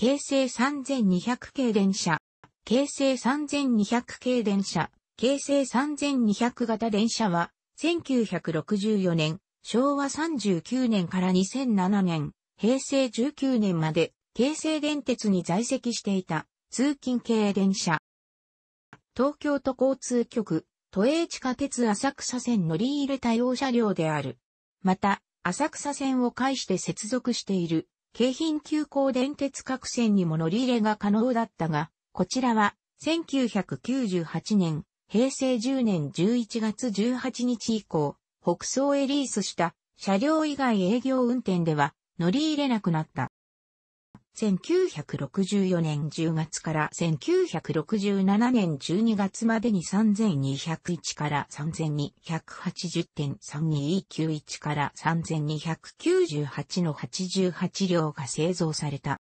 京成3200系電車、京成3200系電車、京成3200型電車は、1964年、昭和39年から2007年、平成19年まで、京成電鉄に在籍していた、通勤系電車。東京都交通局、都営地下鉄浅草線乗り入れ対応車両である。また、浅草線を介して接続している、京浜急行電鉄各線にも乗り入れが可能だったが、こちらは、1998年、平成10年11月18日以降、北総へリースした車両以外営業運転では乗り入れなくなった。1964年10月から1967年12月までに3201から3280.3291から3298の88両が製造された。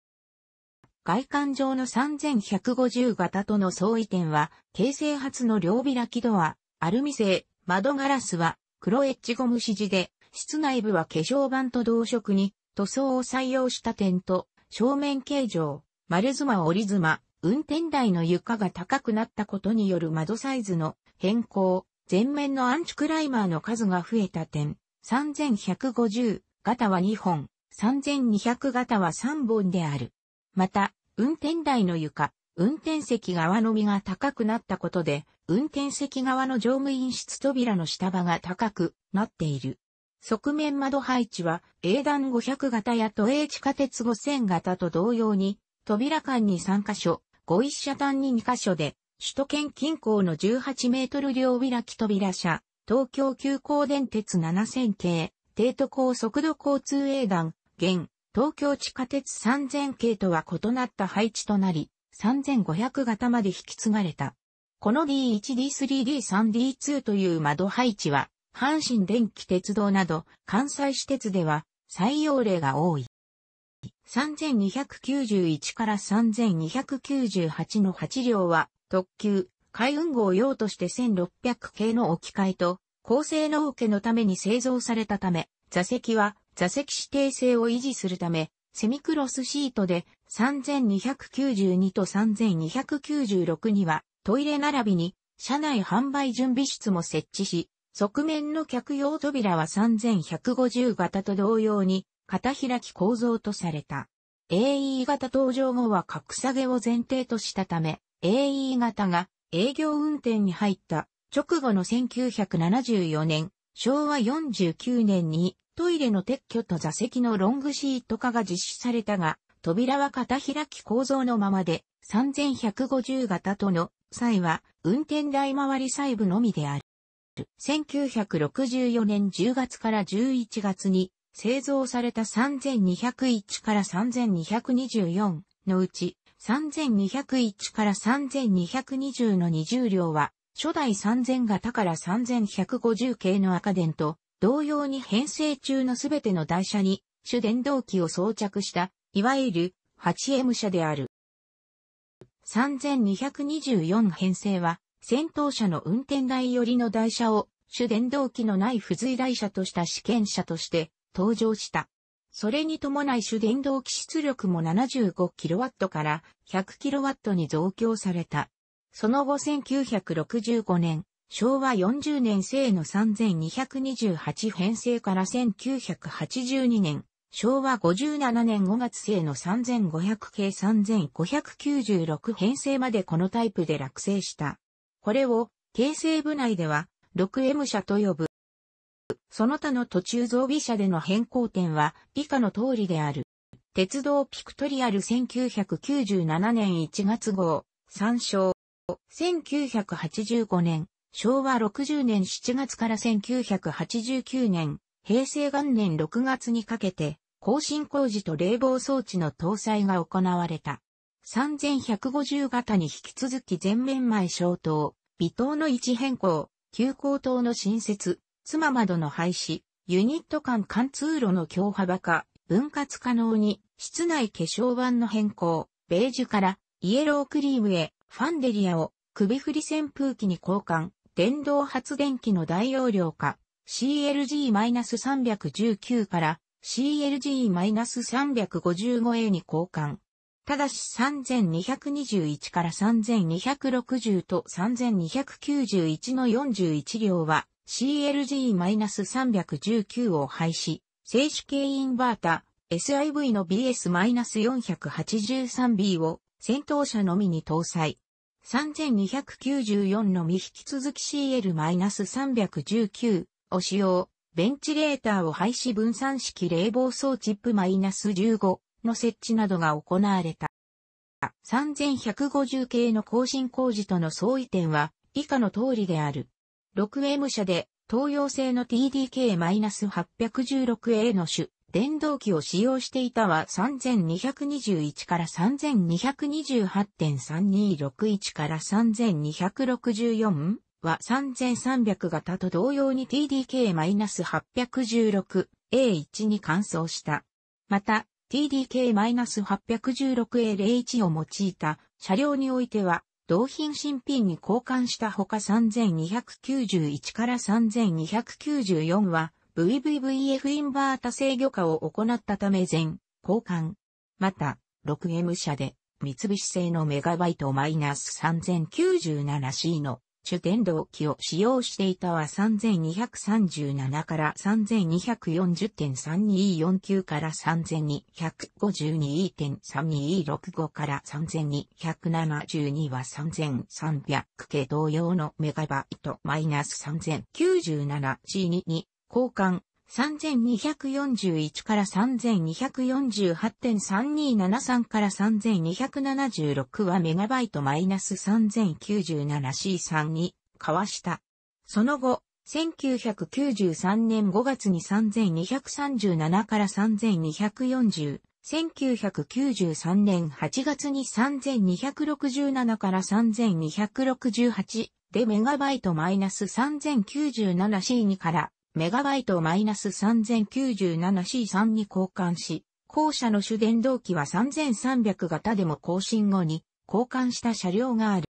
外観上の3150型との相違点は、形成初の両開きドア、アルミ製、窓ガラスは黒エッジゴム指示で、室内部は化粧板と同色に塗装を採用した点と、正面形状、丸妻折妻、運転台の床が高くなったことによる窓サイズの変更、前面のアンチクライマーの数が増えた点、3150型は2本、3200型は3本である。また、運転台の床、運転席側のみが高くなったことで、運転席側の乗務員室扉の下場が高くなっている。側面窓配置は、英断500型や都営地下鉄5000型と同様に、扉間に3カ所、5一車単に2カ所で、首都圏近郊の18メートル両開き扉車、東京急行電鉄7000系、低都高速度交通英断、現、東京地下鉄3000系とは異なった配置となり、3500型まで引き継がれた。この D1、D3、D3、D2 という窓配置は、阪神電気鉄道など関西私鉄では採用例が多い。3291から3298の8両は特急、海運号用として1600系の置き換えと高性能受けのために製造されたため、座席は座席指定性を維持するため、セミクロスシートで3292と3296にはトイレ並びに車内販売準備室も設置し、側面の客用扉は3150型と同様に片開き構造とされた。AE 型登場後は格下げを前提としたため、AE 型が営業運転に入った直後の1974年、昭和49年にトイレの撤去と座席のロングシート化が実施されたが、扉は片開き構造のままで、3150型との際は、運転台回り細部のみである。1964年10月から11月に製造された3201から3224のうち3201から3220の20両は初代3000型から3150系の赤電と同様に編成中のすべての台車に主電動機を装着した、いわゆる 8M 車である。3224編成は、先頭車の運転台寄りの台車を主電動機のない付随台車とした試験車として登場した。それに伴い主電動機出力も 75kW から 100kW に増強された。その後1965年、昭和40年製の3228編成から1982年、昭和57年5月製の3500系3596編成までこのタイプで落成した。これを、京成部内では、6M 車と呼ぶ。その他の途中増備車での変更点は以下の通りである。鉄道ピクトリアル1997年1月号、参照。1985年、昭和60年7月から1989年、平成元年6月にかけて、更新工事と冷房装置の搭載が行われた。3150型に引き続き前面前消灯、微灯の位置変更、急行灯の新設、妻窓の廃止、ユニット間貫通路の強幅化、分割可能に、室内化粧板の変更、ベージュからイエロークリームへ、ファンデリアを首振り扇風機に交換、電動発電機の大容量化、CLG-319 から CLG-355A に交換。ただし3221から3260と3291の41両は CLG-319 を廃止、静止系インバータ、SIV の BS-483B を戦闘車のみに搭載。3294のみ引き続き CL-319 を使用。ベンチレーターを廃止分散式冷房装チップ -15 の設置などが行われた。3150系の更新工事との相違点は以下の通りである。6M 車で東洋製の TDK-816A の種、電動機を使用していたは3221から3228.3261から3264は3300型と同様に TDK-816A1 に換装した。また、TDK-816A01 を用いた車両においては、同品新品に交換したほか3291から3294は VVVF インバータ制御化を行ったため全交換。また、6M 社で三菱製のメガバイトマイナス -3097C の主電動機を使用していたは3237から3240.3249から3252.3265から3272は3300系同様のメガバイトマイナス 3097C2 に交換。3241から3248.3273から3276はメガバイトマイナス 3097C3 に交わした。その後、1993年5月に3237から3240、1993年8月に3267から3268でメガバイトマイナス 3097C2 からメガバイトマイナス 3097C3 に交換し、後者の主電動機は3300型でも更新後に交換した車両がある。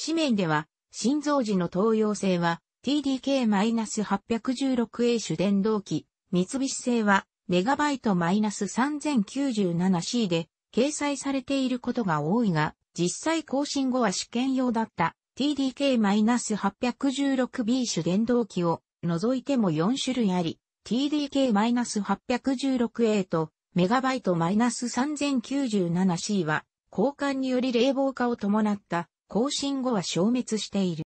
紙面では、心臓時の東洋製は TDK-816A 主電動機、三菱製はメガバイトマイナス 3097C で掲載されていることが多いが、実際更新後は試験用だった TDK-816B 主電動機を除いても4種類あり、TDK-816A とメガバイト -3097C は交換により冷房化を伴った更新後は消滅している。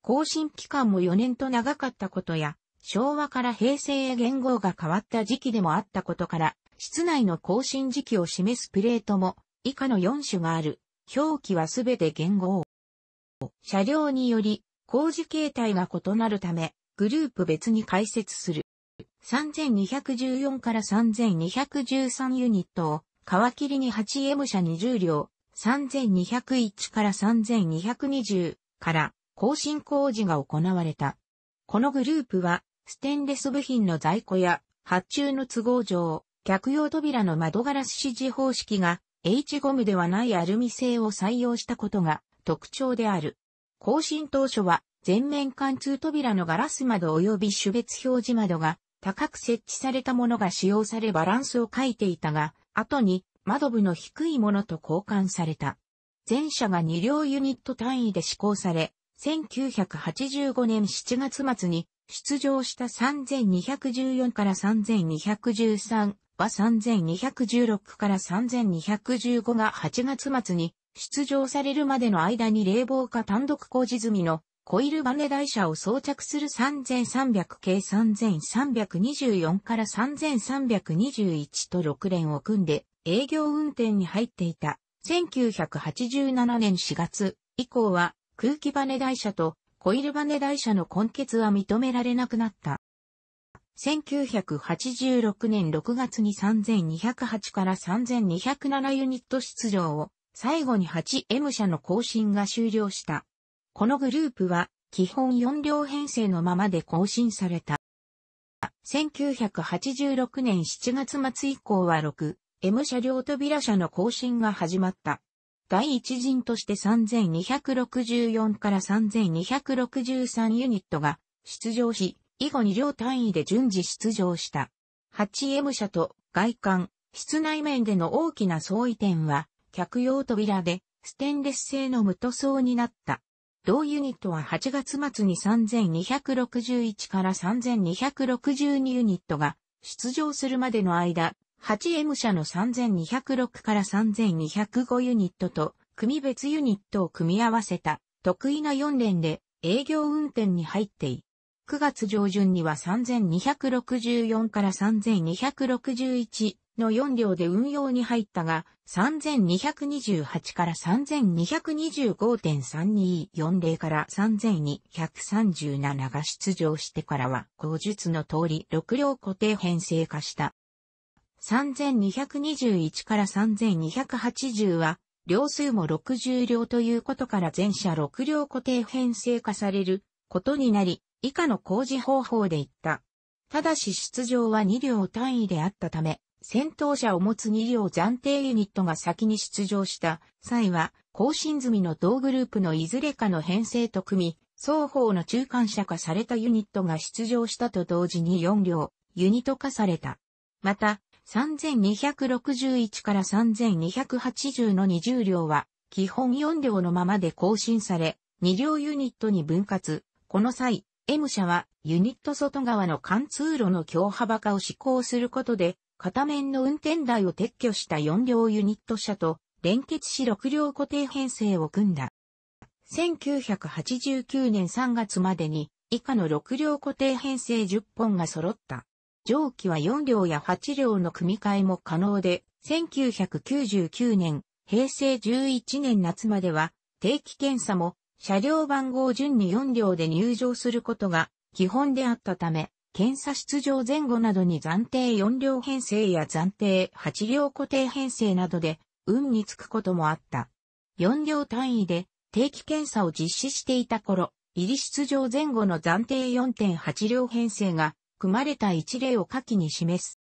更新期間も4年と長かったことや、昭和から平成へ言語が変わった時期でもあったことから、室内の更新時期を示すプレートも以下の4種がある。表記はすべて言語。車両により工事形態が異なるため、グループ別に解説する。3214から3213ユニットを皮切りに 8M 車20両、3201から3220から更新工事が行われた。このグループは、ステンレス部品の在庫や発注の都合上、客用扉の窓ガラス指示方式が H ゴムではないアルミ製を採用したことが特徴である。更新当初は全面貫通扉のガラス窓及び種別表示窓が高く設置されたものが使用されバランスを書いていたが、後に窓部の低いものと交換された。全車が2両ユニット単位で施行され、1985年7月末に出場した3214から3213は3216から3215が8月末に出場されるまでの間に冷房化単独工事済みのコイルバネ台車を装着する3300系3324から3321と6連を組んで営業運転に入っていた1987年4月以降は空気バネ台車とコイルバネ台車の根結は認められなくなった。1986年6月に3208から3207ユニット出場を最後に 8M 社の更新が終了した。このグループは基本4両編成のままで更新された。1986年7月末以降は 6M 車両扉車の更新が始まった。第一陣として3264から3263ユニットが出場し、以後2両単位で順次出場した。8M 車と外観、室内面での大きな相違点は、客用扉で、ステンレス製の無塗装になった。同ユニットは8月末に3261から3262ユニットが出場するまでの間、8M 社の3206から3205ユニットと組別ユニットを組み合わせた得意な4連で営業運転に入ってい9月上旬には3264から3261の4両で運用に入ったが、3228から3225.3240から3237が出場してからは、後述の通り6両固定編成化した。3221から3280は、両数も60両ということから全車6両固定編成化されることになり、以下の工事方法で言った。ただし出場は2両単位であったため、戦闘車を持つ2両暫定ユニットが先に出場した際は、更新済みの同グループのいずれかの編成と組み、双方の中間車化されたユニットが出場したと同時に4両、ユニット化された。また、3261から3280の20両は、基本4両のままで更新され、2両ユニットに分割。この際、M 社はユニット外側の貫通路の強幅化を施行することで、片面の運転台を撤去した4両ユニット車と連結し6両固定編成を組んだ。1989年3月までに以下の6両固定編成10本が揃った。上記は4両や8両の組み替えも可能で、1999年、平成11年夏までは定期検査も車両番号順に4両で入場することが基本であったため、検査出場前後などに暫定4両編成や暫定8両固定編成などで運につくこともあった。4両単位で定期検査を実施していた頃、入り出場前後の暫定4.8両編成が組まれた一例を下記に示す。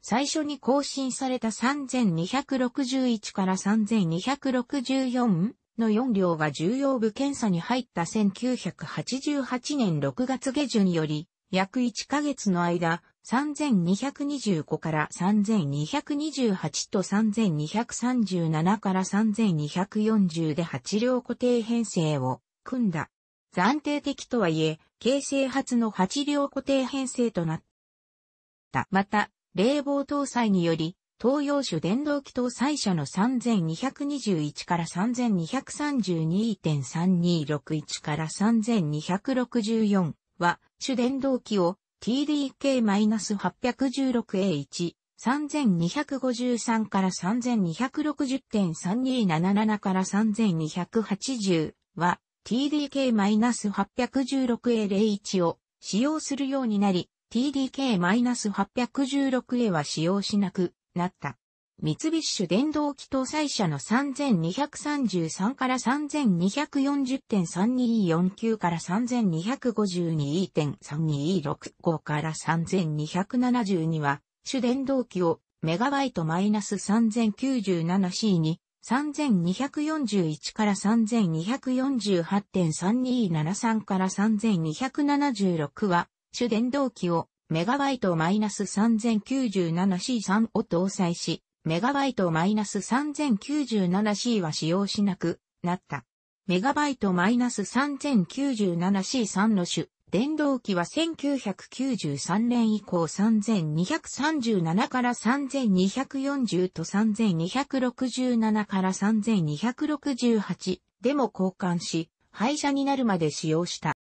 最初に更新された3261から3264の4両が重要部検査に入った1988年6月下旬より、約1ヶ月の間、3225から3228と3237から3240で8両固定編成を組んだ。暫定的とはいえ、形成初の8両固定編成となった。また、冷房搭載により、東洋種電動機搭載車の3221から3232.3261から3264は、主電動機を TDK-816A1、3253から3260.3277から3280は TDK-816A01 を使用するようになり、TDK-816A は使用しなくなった。三菱種電動機搭載車の3233から3240.3249から3252.3265から3272は、主電動機をメガバイトマイナス 3097C に3241から3248.3273から3276は、主電動機をメガバイトマイナス 3097C3 を搭載し、メガバイトマイナス 3097C は使用しなくなった。メガバイトマイナス 3097C3 の種、電動機は1993年以降3237から3240と3267から3268でも交換し、廃車になるまで使用した。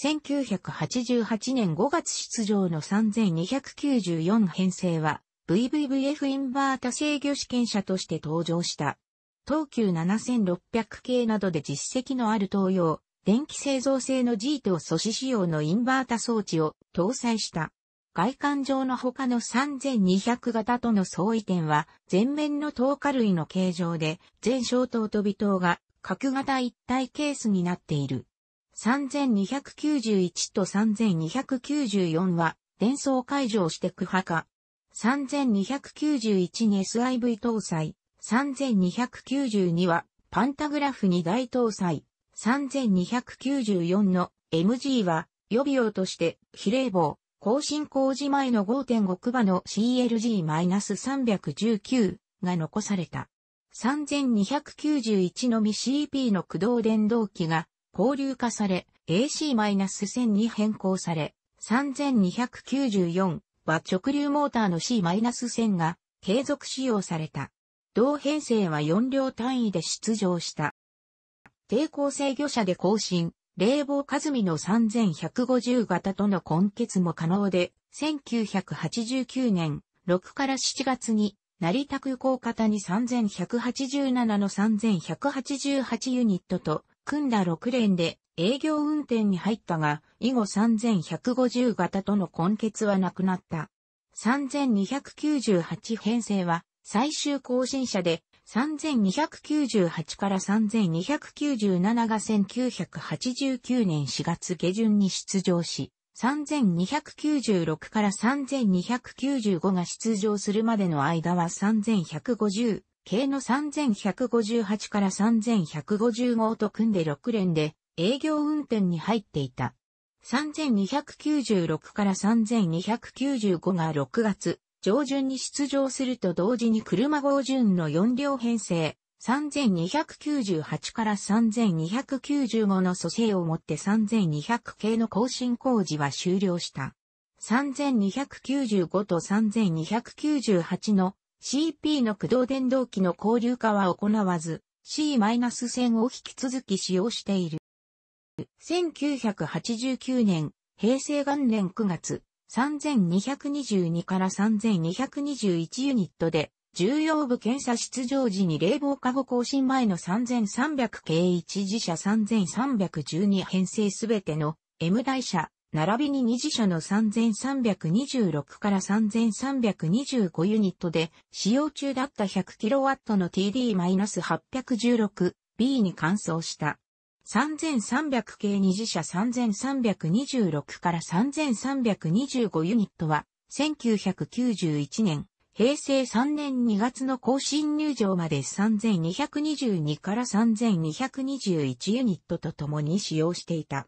1988年5月出場の3294編成は VVVF インバータ制御試験車として登場した。東急7600系などで実績のある東洋、電気製造製の G と素子仕様のインバータ装置を搭載した。外観上の他の3200型との相違点は、前面の透過類の形状で、全小灯と微灯が角型一体ケースになっている。3291と3294は、伝送解除をして区派化。3291に SIV 搭載。3292は、パンタグラフ2台搭載。3294の MG は予備用として非冷房、更新工事前の5.5区場の CLG-319 が残された。3291のみ CP の駆動電動機が交流化され AC-1000 に変更され、3294は直流モーターの C-1000 が継続使用された。同編成は4両単位で出場した。抵抗制御車で更新、冷房和美の3150型との根結も可能で、1989年6から7月に成田空港型に3187の3188ユニットと組んだ6レーンで営業運転に入ったが、以後3150型との根結はなくなった。3298編成は最終更新車で3298から3297が1989年4月下旬に出場し、3296から3295が出場するまでの間は3150系の3158から3155と組んで6連で営業運転に入っていた。3296から3295が6月上旬に出場すると同時に車号順の4両編成、3298から3295の蘇生をもって3200系の更新工事は終了した。3295と3298の CP の駆動電動機の交流化は行わず、C-1000 を引き続き使用している。1989年、平成元年9月、3222から3221ユニットで、重要部検査出場時に冷房過護更新前の3300系一自社3312編成すべての M 台車、並びに二次車の3326から3325ユニットで使用中だった 100kW の TD-816B に換装した。3300系二次車3326から3325ユニットは、1991年、平成3年2月の更新入場まで3222から3221ユニットと共に使用していた。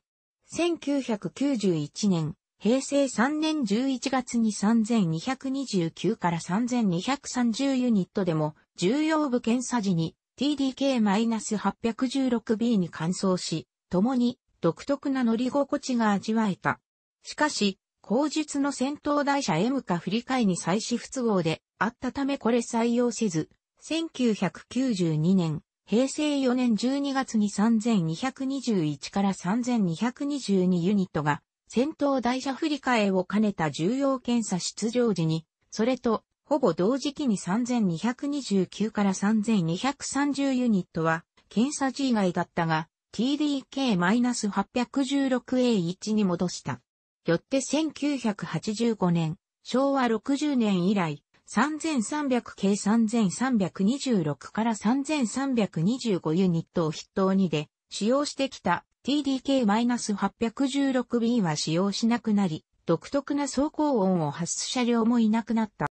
1991年、平成3年11月に3229から3230ユニットでも重要部検査時に TDK-816B に換装し、共に独特な乗り心地が味わえた。しかし、後述の戦闘台車 M か振り替えに再始不都合であったためこれ採用せず、1992年、平成4年12月に3221から3222ユニットが戦闘台車振り替えを兼ねた重要検査出場時に、それとほぼ同時期に3229から3230ユニットは検査時以外だったが TDK-816A1 に戻した。よって1985年、昭和60年以来、3300系3326から3325ユニットを筆頭にで使用してきた TDK-816B は使用しなくなり、独特な走行音を発す車両もいなくなった。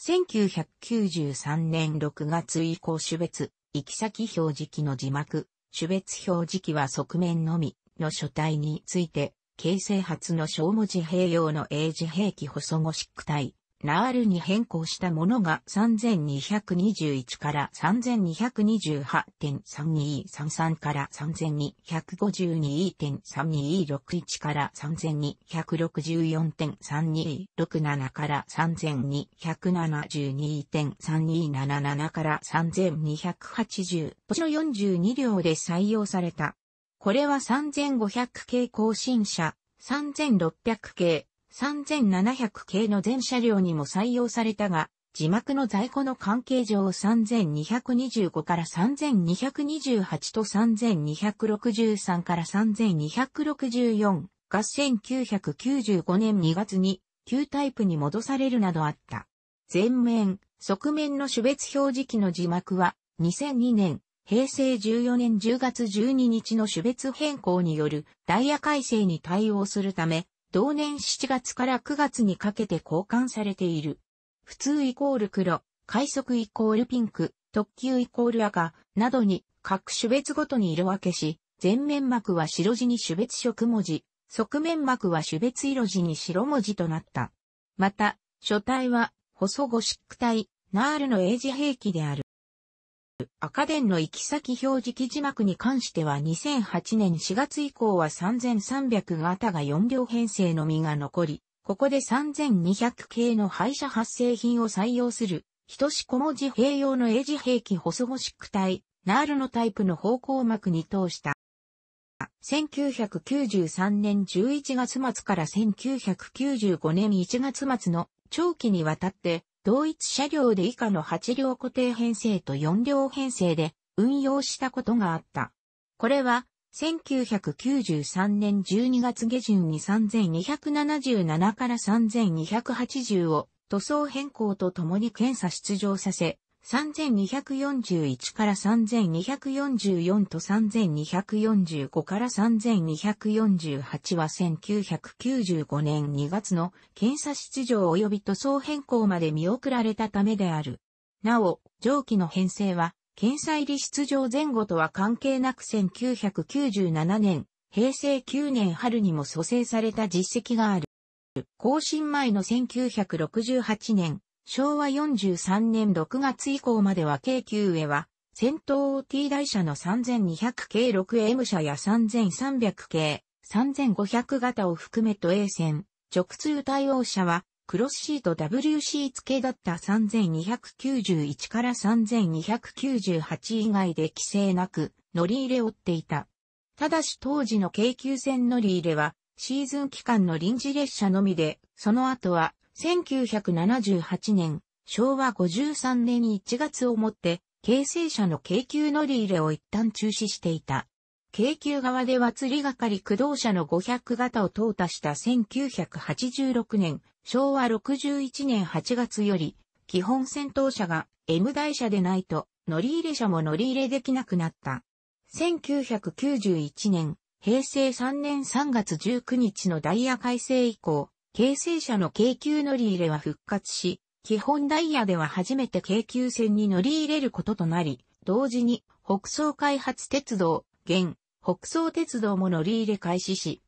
1993年6月以降種別、行き先表示器の字幕、種別表示器は側面のみの書体について、形成初の小文字併用の英字兵器細ゴシック体、ナールに変更したものが3221から3228.3233から3252.3261から3264.3267から3272.3277から3280星の42両で採用された。これは3500系更新車、3600系、3700系の全車両にも採用されたが、字幕の在庫の関係上3225から3228と3263から3264が1995年2月に旧タイプに戻されるなどあった。前面、側面の種別表示器の字幕は2002年平成14年10月12日の種別変更によるダイヤ改正に対応するため、同年7月から9月にかけて交換されている。普通イコール黒、快速イコールピンク、特急イコール赤、などに各種別ごとに色分けし、前面膜は白地に種別色文字、側面膜は種別色地に白文字となった。また、書体は、細ゴシック体、ナールの英字兵器である。赤電の行き先表示記事幕に関しては2008年4月以降は3300型が4両編成のみが残り、ここで3200系の廃車発生品を採用する、等し小文字併用の英字兵器細ゴシック体、ナールのタイプの方向膜に通した。1993年11月末から1995年1月末の長期にわたって同一車両で以下の8両固定編成と4両編成で運用したことがあった。これは、1993年12月下旬に3277から3280を塗装変更とともに検査出場させ、3241から3244と3245から3248は1995年2月の検査出場及び塗装変更まで見送られたためである。なお、上記の編成は、検査入り出場前後とは関係なく1997年、平成9年春にも蘇生された実績がある。更新前の1968年、昭和43年6月以降までは京急上は、戦闘 T 台車の3200系 6M 車や3300系、3500型を含めと A 線、直通対応車は、クロスシート WC 付けだった3291から3298以外で規制なく乗り入れを追っていた。ただし当時の京急線乗り入れはシーズン期間の臨時列車のみで、その後は1978年、昭和53年1月をもって、京成車の京急乗り入れを一旦中止していた。京急側では釣りがかり駆動車の500型を淘汰した1986年、昭和61年8月より、基本戦闘車が M 台車でないと乗り入れ車も乗り入れできなくなった。1991年、平成3年3月19日のダイヤ改正以降、京成車の京急乗り入れは復活し、基本ダイヤでは初めて京急線に乗り入れることとなり、同時に北総開発鉄道、現、北総鉄道も乗り入れ開始し、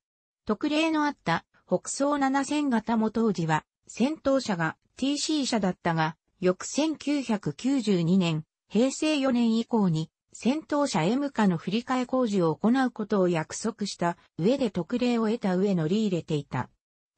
特例のあった北総7000型も当時は先頭車が TC 車だったが、翌1992年、平成4年以降に先頭車 M 化の振り替え工事を行うことを約束した上で特例を得た上乗り入れていた。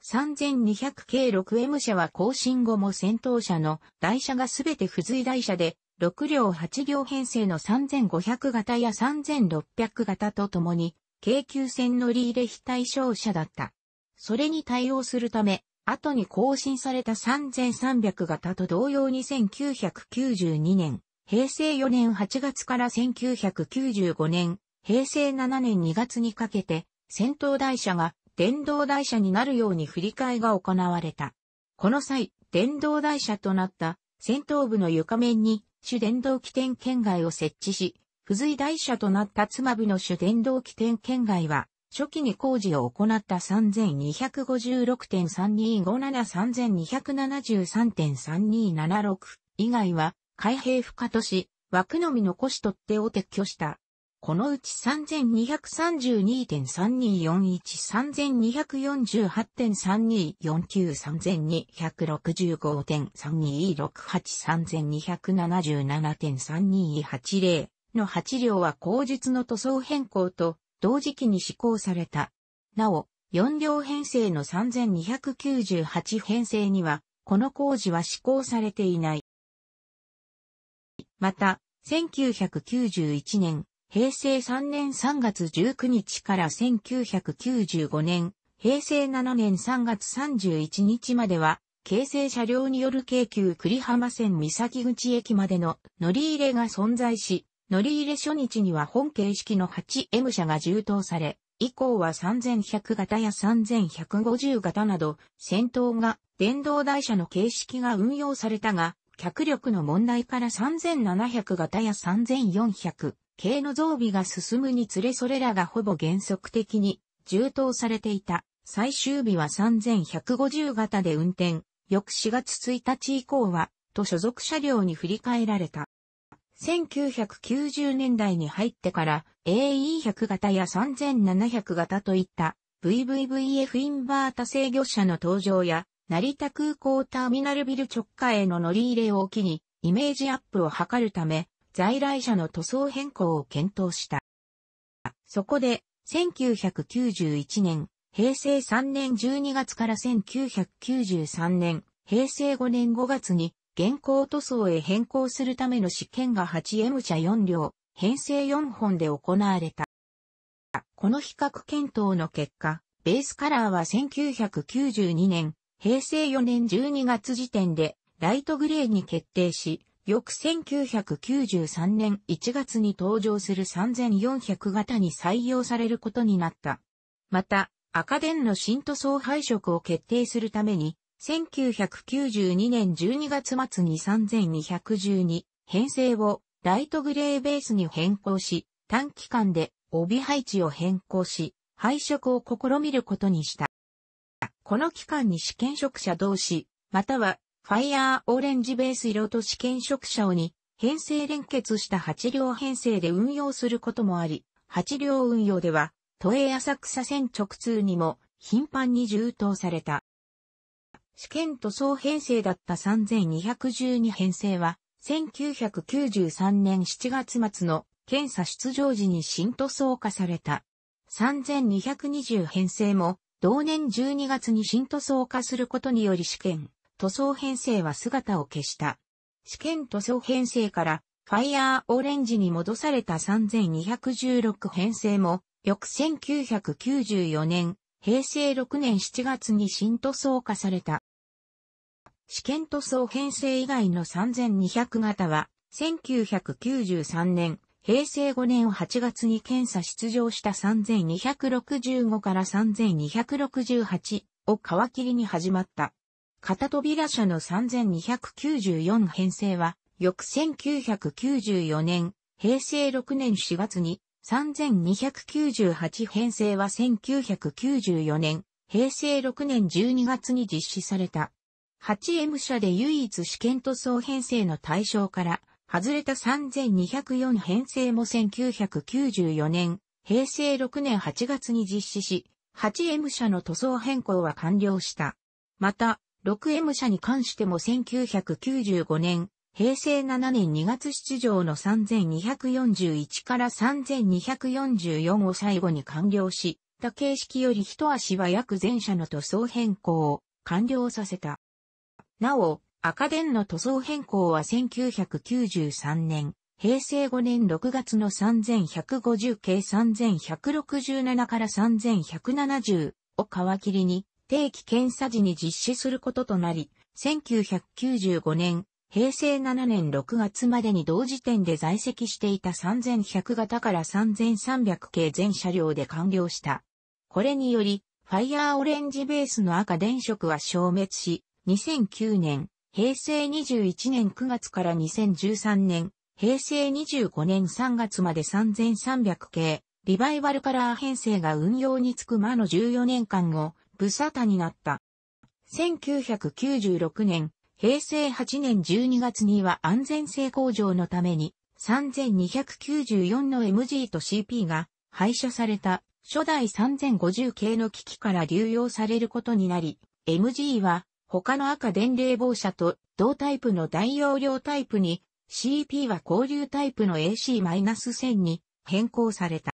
3200系 6M 車は更新後も先頭車の台車がすべて付随台車で、6両8両編成の3500型や3600型とともに、京急線乗り入れ非対象車だった。それに対応するため、後に更新された3300型と同様に1992年、平成4年8月から1995年、平成7年2月にかけて、先頭台車が電動台車になるように振り替えが行われた。この際、電動台車となった先頭部の床面に主電動起点圏外を設置し、付随台車となった妻部の主電動起点圏外は、初期に工事を行った3256.3257-3273.3276以外は、開閉不可とし、枠のみ残し取っ手を撤去した。このうち3232.3241、3248.3249、3265.3268、3277.3280の8両は後日の塗装変更と同時期に施行された。なお、4両編成の3298編成には、この工事は施行されていない。また、1991年、平成3年3月19日から1995年、平成7年3月31日までは、京成車両による京急栗浜線三崎口駅までの乗り入れが存在し、乗り入れ初日には本形式の 8M 車が充当され、以降は3100型や3150型など、先頭が電動台車の形式が運用されたが、脚力の問題から3700型や3400系の増備が進むにつれそれらがほぼ原則的に充当されていた。最終日は3150型で運転。翌4月1日以降は、と所属車両に振り替えられた。1990年代に入ってから AE100 型や3700型といった VVVF インバータ制御車の登場や、成田空港ターミナルビル直下への乗り入れを機に、イメージアップを図るため、在来車の塗装変更を検討した。そこで、1991年、平成3年12月から1993年、平成5年5月に、現行塗装へ変更するための試験が 8M 車4両、編成4本で行われた。この比較検討の結果、ベースカラーは1992年、平成4年12月時点でライトグレーに決定し、翌1993年1月に登場する3400型に採用されることになった。また、赤電の新塗装配色を決定するために、1992年12月末に3212編成をライトグレーベースに変更し、短期間で帯配置を変更し、配色を試みることにした。この期間に試験色車同士、またはファイヤーオレンジベース色と試験色車をに編成連結した8両編成で運用することもあり、8両運用では、都営浅草線直通にも頻繁に充当された。試験塗装編成だった3212編成は、1993年7月末の検査出場時に新塗装化された。3220編成も同年12月に新塗装化することにより試験、塗装編成は姿を消した。試験塗装編成からファイヤーオレンジに戻された3216編成も、翌1994年、平成6年7月に新塗装化された。試験塗装編成以外の3200型は、1993年、平成5年8月に検査出場した3265から3268を皮切りに始まった。片扉車の3294編成は、翌1994年、平成6年4月に、3298編成は1994年、平成6年12月に実施された。8M 社で唯一試験塗装編成の対象から外れた3204編成も1994年、平成6年8月に実施し、8M 社の塗装変更は完了した。また、6M 社に関しても1995年、平成7年2月出場の3241から3244を最後に完了し、他形式より一足は約全車の塗装変更を完了させた。なお、赤電の塗装変更は1993年、平成5年6月の3150系3167から3170を皮切りに定期検査時に実施することとなり、1995年、平成7年6月までに同時点で在籍していた3100型から3300系全車両で完了した。これにより、ファイヤーオレンジベースの赤電色は消滅し、2009年、平成21年9月から2013年、平成25年3月まで3300系、リバイバルカラー編成が運用につく魔の14年間をブサタになった。1996年、平成8年12月には安全性向上のために3294の MG と CP が廃車された初代3050系の機器から流用されることになり、MG は他の赤電冷房車と同タイプの大容量タイプに CP は交流タイプの AC-1000 に変更された。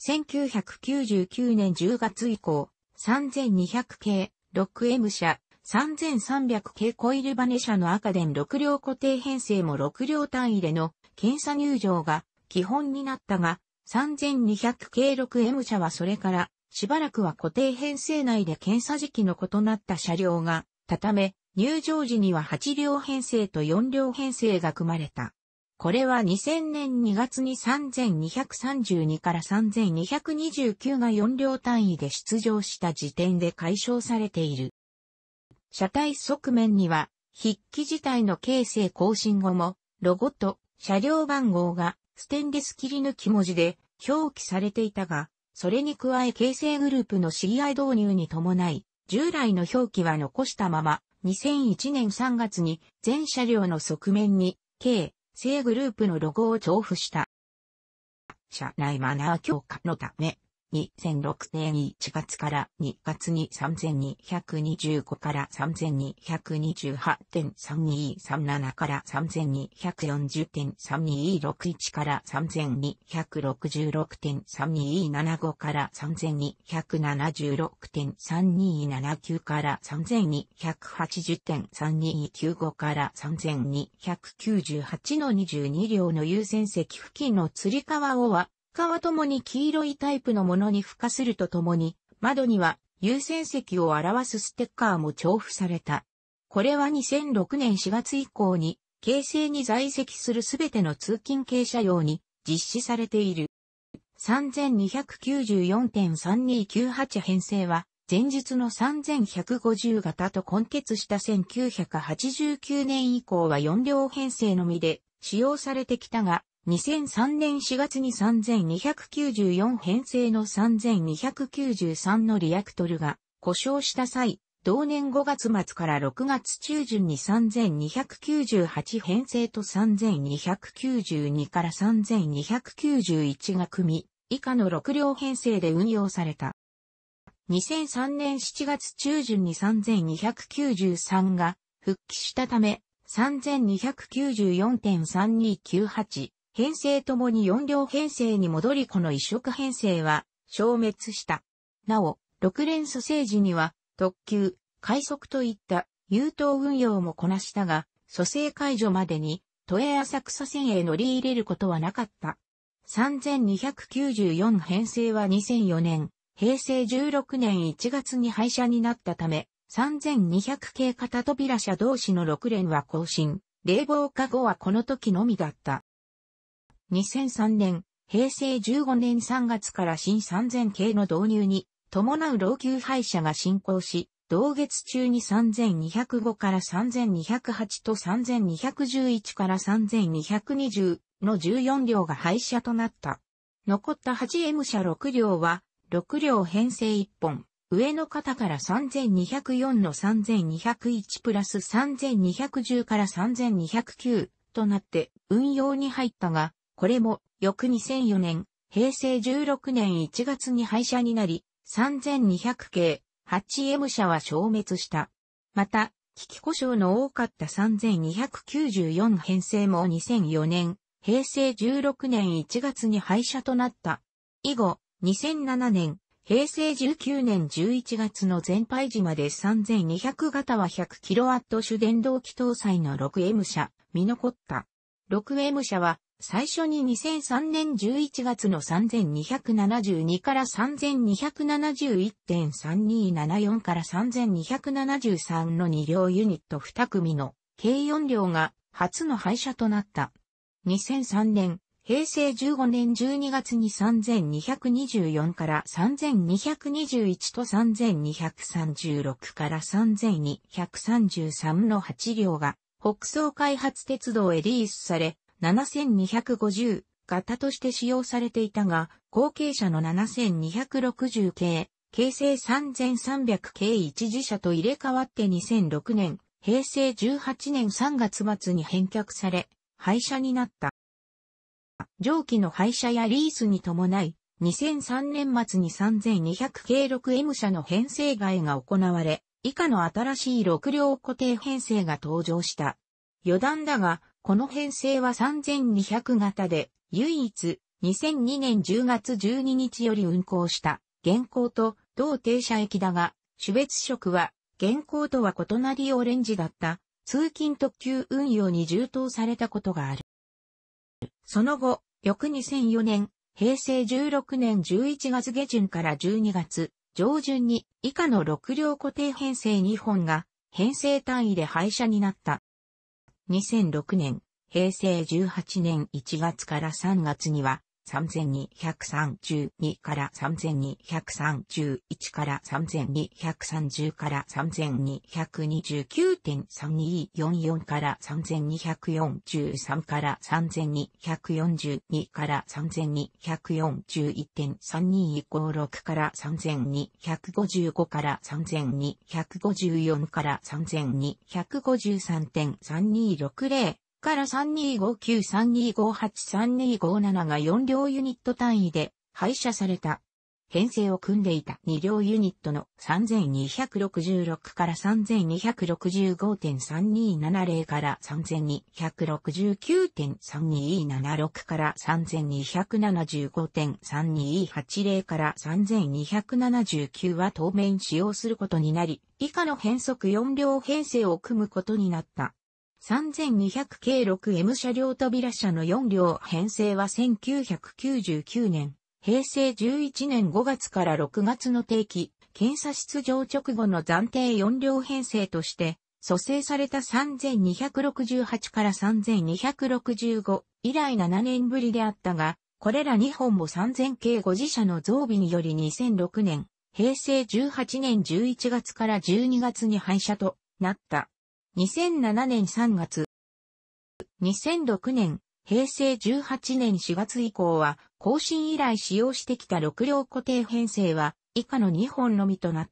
1999年10月以降、3200系、6M 車、3300系コイルバネ車の赤電6両固定編成も6両単位での検査入場が基本になったが、3200系 6M 車はそれからしばらくは固定編成内で検査時期の異なった車両が、たため、入場時には8両編成と4両編成が組まれた。これは2000年2月に3232から3229が4両単位で出場した時点で解消されている。車体側面には、筆記自体の形成更新後も、ロゴと車両番号がステンレス切り抜き文字で表記されていたが、それに加え形成グループの CI 導入に伴い、従来の表記は残したまま、2001年3月に全車両の側面に、K、正グループのロゴを重複した。社内マナー強化のため、2006年1月から2月に3225から3228.3237から3240.3261から3266.3275から3276.3279から3280.3295から3298の22両の優先席付近の釣り革をは側ともに黄色いタイプのものに付加するとともに、窓には優先席を表すステッカーも重付された。これは2006年4月以降に、京成に在籍するすべての通勤系車両に実施されている。3294.3298編成は、前述の3150型と混結した1989年以降は4両編成のみで使用されてきたが、2003年4月に3294編成の3293のリアクトルが故障した際、同年5月末から6月中旬に3298編成と3292から3291が組み、以下の6両編成で運用された。2003年7月中旬に3293が復帰したため、3294.3298編成ともに4両編成に戻りこの移植編成は消滅した。なお、6連蘇生時には特急、快速といった優等運用もこなしたが、蘇生解除までに都営浅草線へ乗り入れることはなかった。3294編成は2004年、平成16年1月に廃車になったため、3200系片扉車同士の6連は更新、冷房化後はこの時のみだった。2003年、平成15年3月から新3000系の導入に伴う老朽廃車が進行し、同月中に3205から3208と3211から3220の14両が廃車となった。残った 8M 車6両は、6両編成1本、上の方から3204の3201プラス3210から3209となって運用に入ったが、これも、翌2004年、平成16年1月に廃車になり、3200系 8M 車は消滅した。また、機器故障の多かった3294編成も2004年、平成16年1月に廃車となった。以後、2007年、平成19年11月の全廃時まで3200型は 100kW 主電動機搭載の 6M 車、見残った。6M 車は最初に2003年11月の3272から3271.3274から3273の2両ユニット2組の計4両が初の廃車となった。2003年、平成15年12月に3224から3221と3236から3233の8両が北総開発鉄道へリースされ、7250型として使用されていたが、後継者の7260系、形成3300系一時車と入れ替わって2006年、平成18年3月末に返却され、廃車になった。上記の廃車やリースに伴い、2003年末に3200系 6M 車の編成外が行われ、以下の新しい6両固定編成が登場した。余談だが、この編成は3200型で、唯一、2002年10月12日より運行した、現行と同停車駅だが、種別色は、現行とは異なりオレンジだった、通勤特急運用に充当されたことがある。その後、翌2004年、平成16年11月下旬から12月上旬に以下の6両固定編成2本が編成単位で廃車になった。2006年、平成18年1月から3月には、3232から3231から3230から3229.3244から3243から3242から3241.3256から3255から3254から3253.3260から3259-3258-3257が4両ユニット単位で廃車された。編成を組んでいた2両ユニットの3266から3265.3270から3269.3276から3275.3280から3279は当面使用することになり、以下の変則4両編成を組むことになった。3200系 6M 車両扉車の4両編成は1999年、平成11年5月から6月の定期、検査出場直後の暫定4両編成として、蘇生された3268から3265以来7年ぶりであったが、これら2本も3000系5自社の増備により2006年、平成18年11月から12月に廃車となった。2007年3月、2006年、平成18年4月以降は、更新以来使用してきた6両固定編成は、以下の2本のみとなっ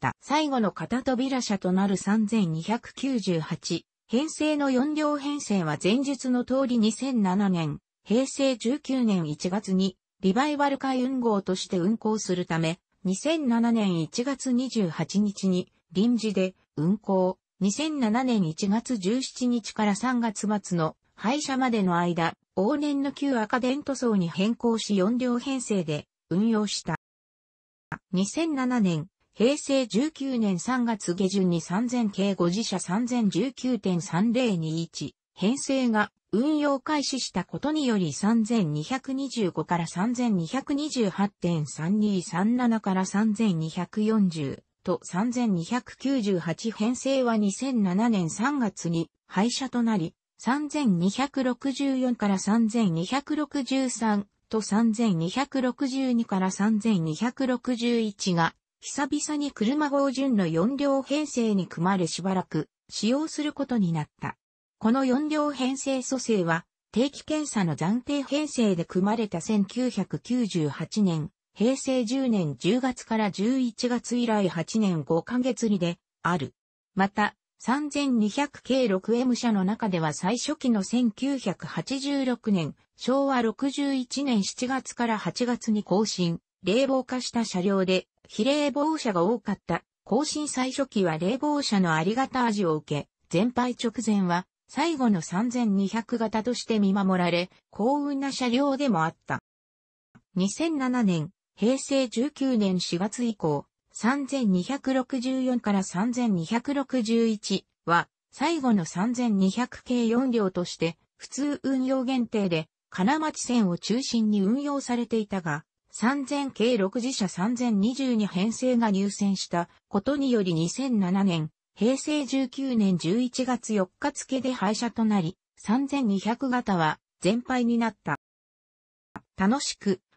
た。最後の片扉車となる3298、編成の4両編成は前述の通り2007年、平成19年1月に、リバイバル海運号として運行するため、2007年1月28日に臨時で運行、2007年1月17日から3月末の廃車までの間、往年の旧赤電塗装に変更し4両編成で運用した。2007年、平成19年3月下旬に3000系5自社3019.3021編成が運用開始したことにより3225から3228.3237から3240と3298編成は2007年3月に廃車となり、3264から3263と3262から3261が久々に車号順の4両編成に組まれしばらく使用することになった。この4両編成組成は定期検査の暫定編成で組まれた1998年、平成10年10月から11月以来8年5ヶ月にである。また、3200系 6M 車の中では最初期の1986年、昭和61年7月から8月に更新、冷房化した車両で、非冷房車が多かった。更新最初期は冷房車のありがた味を受け、全廃直前は最後の3200型として見守られ、幸運な車両でもあった。2007年、平成19年4月以降、3264から3261は最後の3200系4両として普通運用限定で金町線を中心に運用されていたが、3000系6自社3022編成が入線したことにより2007年、平成19年11月4日付で廃車となり、3200型は全廃になった。楽しく